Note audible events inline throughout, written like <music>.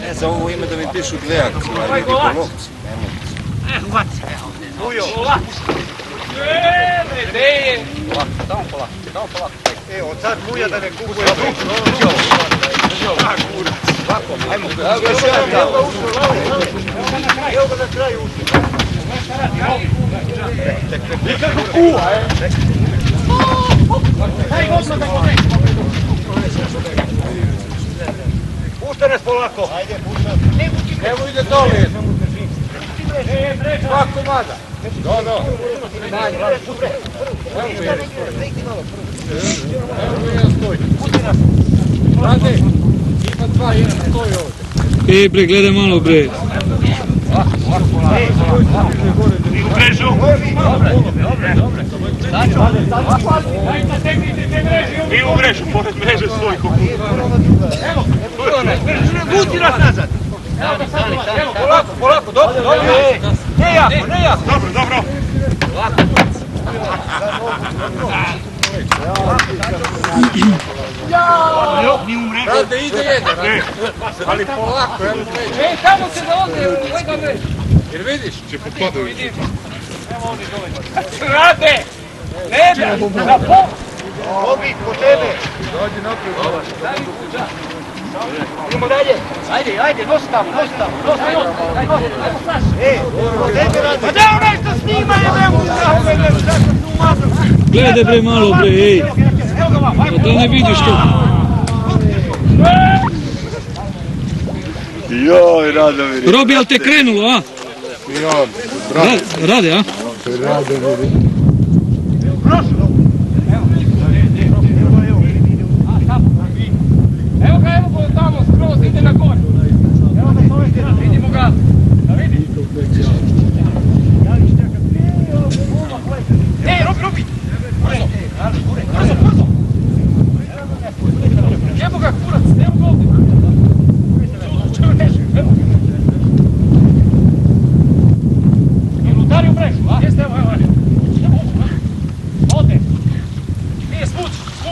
Ne, za ovo ime da mi pišu dve akcije, ali vidi po lopci. Ne mogu. Evo, sad muja da ne kupuje. Ajmo, Evo ga na kraju ušli. Nikako kuva, e? Pušta nas polako. Ajde, pušta. Evo ide dole. Dva komada. Do, do. Rade, ima dva, jedan stoji ovdje. Ej bre, gledaj malo bre u mrežu, pored mreže svoj Puti nas nazad. Evo, polako, polako, dobro, dobro. Ne jako, ne jako. Dobro, dobro. Rade, ide jedan. Ali polako, evo mreže. Ej, tamo se u ovaj mrež. Jer vidiš? Će potpadaju. Rade! Ne, na pol! Obi, po tebe. Dođi naprijed. Idemo dalje. Ajde, ajde, nosi tamo, nosi tamo, nosi tamo. Ajde, nosi, ajmo, Saš. E, po tebe radi. Pa da onaj što snima je ne mogu Gledaj bre malo bre, ej. Pa da ne vidiš to. Joj, Radomir. Robi, jel te krenulo, a? Ra- Rade, a? Evo ga, evo ga tamo, skroz, ide na gore. Vidimo ga. Da vidi. Ej, Robi, Robi! Brzo! Brzo, brzo! Evo ga, kurac, evo ga ovdje. Čuj, neži, evo. Jel udario mrežu, a? Jeste, evo, evo, evo. Evo, evo. Ode. Nije, svući, svući.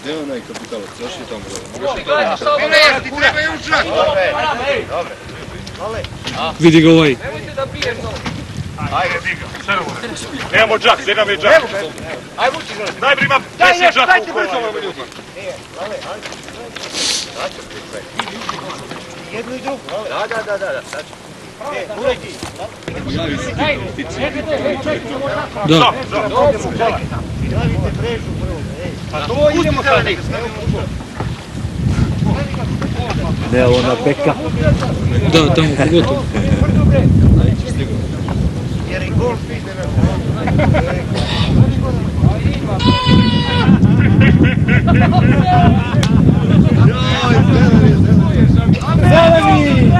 Gdje je onaj kapitalac? Još je tamo učrak. Vidi ga ovaj. Nemojte da bije to. Ajde, diga. Nemamo džak, gdje nam je džak? Aj, vuči ga. Daj brima, Daj, desi nešto, džak dajte u kola. ovome ljudima. Jednu i drugu. Da, da, da, da. da. E, uredi. Da. Javite mrežu prvo. Pa to idemo sad. Ne, ona beka. Da, tamo <laughs> pogotovo. Jer i golf ide na Zeleni!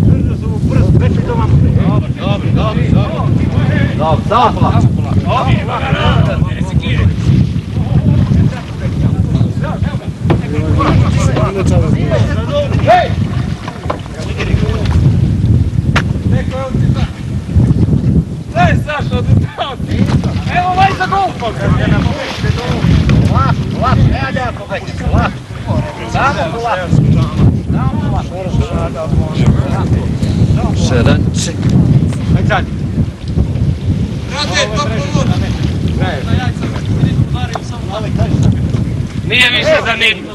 Brzo su brzo, već je to vamo. Dobro, dobro, dobro. Dobro, polako. Hej! Ovaj za golfa. Polako, polako, ne jako već, polako. Samo polako. Samo polako. Šaranče. Ajde sad. Nije više zanimljivo.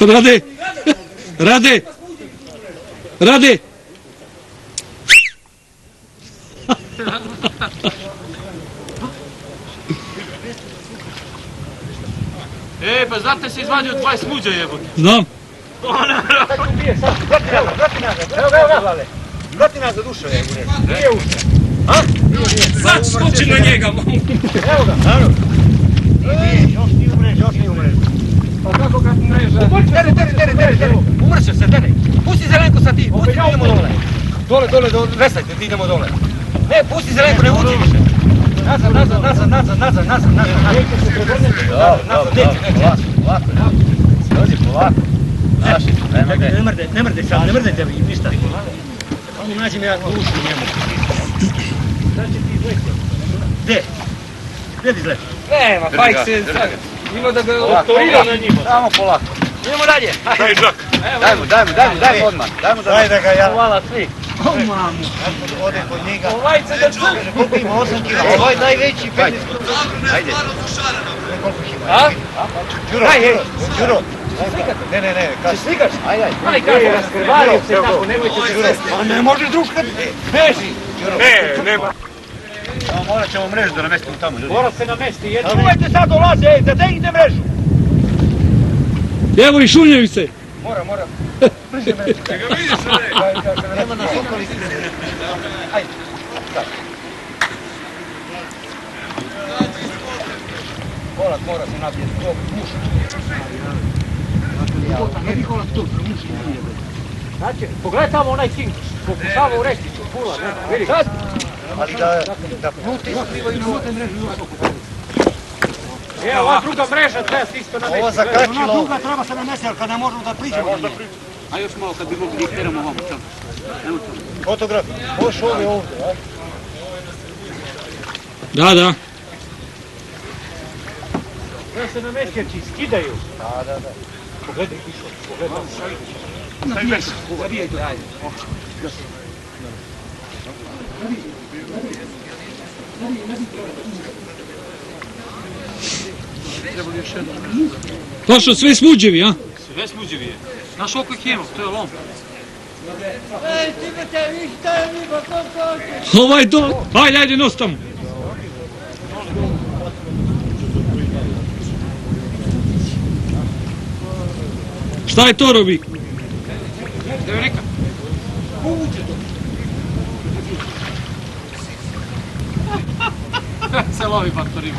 Rade! Rade! Rade! E, pa znate se izvadio 20 muđa jebote. Znam. Sad. Vrati nazad, vrati nazad. Evo ga, evo ga. Vrati nazad, ušao je. Nije ušao. Sad skoči na njega, Evo ga. Nije, još nije umrež, još nije umrež. Pa kako ga mreža? Tere, tere, tere, tere, tere. Umrće se, tere. Pusti Zelenko sad ti, pusti, idemo dole. Dole, dole, dole, vesajte, ti idemo dole. Ne, pusti Zelenko, ne uđi više. Nazad, nazad, nazad, nazad, nazad, nazad, nazad, nazad. Nazad, nazad, neće, neće. Polako, Ljudi, polako. Naši, nema Čekaj, gde. ne mrde, ne mrde sad, ne mrdajte vi, ništa. Samo nađem ja dušu njemu. Sad će ti izleti. Gde? Gde ti izleti? Nema, bajk se sad. Ima da ga Polako, autorira na njima. Samo polako. Idemo dalje. Đak. Dajmo, dajmo, dajmo, odmah. Dajmo da... Ga ja... Hvala svi. O mamu. Ode kod njega. Ovaj se da čuva. Koliko ima? 8 kila. Ovo je najveći 15 Ajde. Koliko ima? A? Đuro, Đuro, Đuro. Ne, ne, ne, kaži. Slikaš? Ajde, ajde. Aj kako raskrvario se tako, nemojte se svesti. A ne može druškati. Beži. Ne, nema. Samo morat ćemo mrežu da namestimo tamo, ljudi. Mora se namesti jedno. Čuvajte sad dolaze, ej, zategnite mrežu. Evo i šunjevi se. Mora, mora. Bliže mrežu. Nema na sokoli. Ajde. Kolat mora se napijeti. To muša. Ne bi kolat tu, muša. Znači, pogledaj tamo onaj cink. Pokušava u rešticu, pula, ne? Vidi. Sad. Ali da, da pluti na mrežu. E, ova druga mreža treba se isto namesti. Ovo gledaj. zakačilo. Ona druga treba se namesti, ali kad ne možemo da priđemo. A još malo kad bi mogli da ih teramo ovamo tamo. Fotograf, možeš ove ovdje, a? Da, da. Treba se namesti jer će skidaju. Da, da, da. Pogledaj pišo, pogledaj. Zabijaj to, ajde. Točno sve smuđevi, a? Sve smuđevi je. Znaš koliko ih ima, to je lom. Ovaj do... Ajde, ajde, nos tamo. Šta je to robi? Evo neka. <laughs> se lovi faktorima.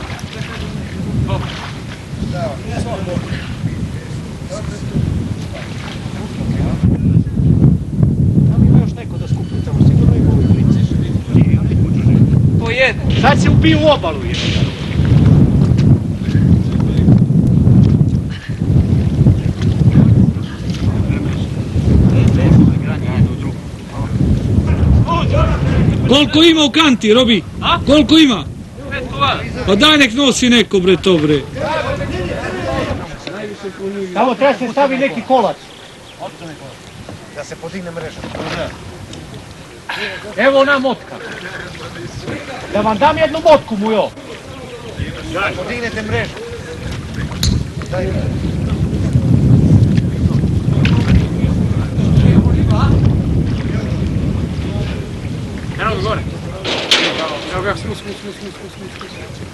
Ima još neko da skupi tamo, sigurno ima ovi klinci. Po jedno. Sad se ubiju u obalu. je. Koliko ima u kanti, Robi? Koliko ima? Pa daj nek nosi neko, bre, to, bre. Tamo treba se stavi neki kolac. Da se podigne mreža. Evo ona motka. Da vam dam jednu motku, mujo. Podignete mrežu. Daj mi. Evo ga gore. Evo ga, smu, smu, smu, smu, smu, smu, smu.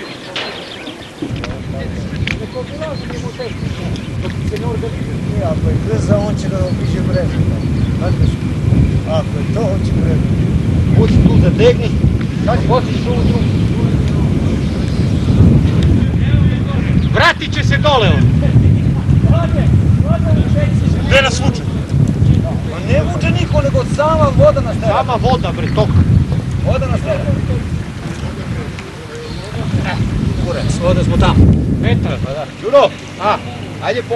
Eh, Ako je to, u drugu. Vratit će se dole on. Ne vuče niko, nego sama voda nas tera. Sama voda, bre, tok. Voda nas tera. Smo tamo. Metar, pa da. Đuro, a, ajde po